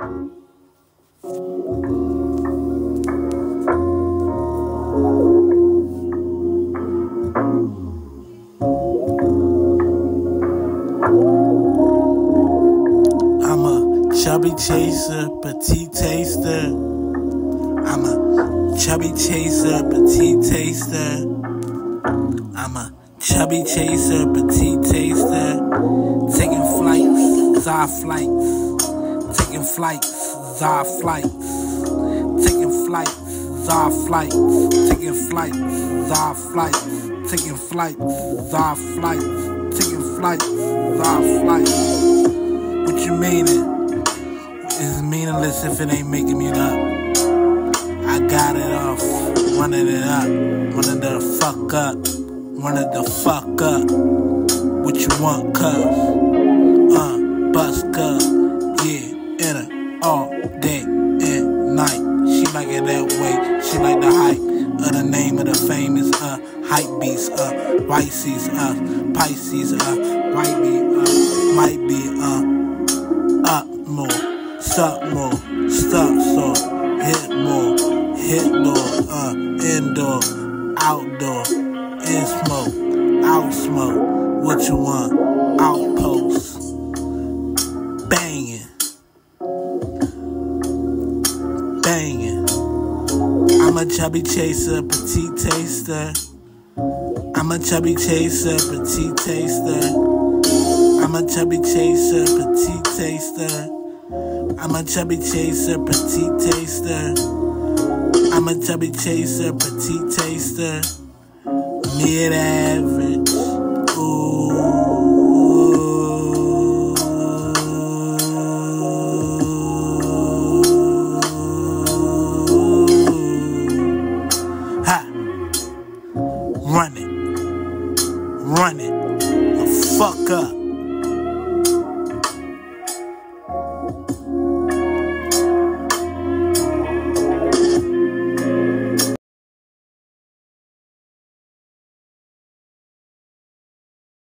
I'm a chubby chaser, petite taster. I'm a chubby chaser, petite taster. I'm a chubby chaser, petite taster. Taking flights, za flights. Taking flights, za flights. Taking flights, za flights. Taking flights, za flights. Taking flights, za flights. Taking flights, za flights. What you meaning? It's meaningless if it ain't making me up. I got it off, running it up, running the fuck up, running the fuck up. What you want, cuz? Uh, bust cuz, in her all day and night. She like it that way, she like the hype. of the name of the famous uh hype beast uh Pisces uh Pisces uh might be uh might be uh up more, suck more, stuck so, hit more, hit more, uh, indoor, outdoor, in smoke, out smoke, what you want, outpost, banging. I'm a chubby chaser, petite taster. I'm a chubby chaser, petite taster. I'm a chubby chaser, petite taster. I'm a chubby chaser, petite taster. I'm a chubby chaser, petite taster. Mid Run it. Run it. The fuck up.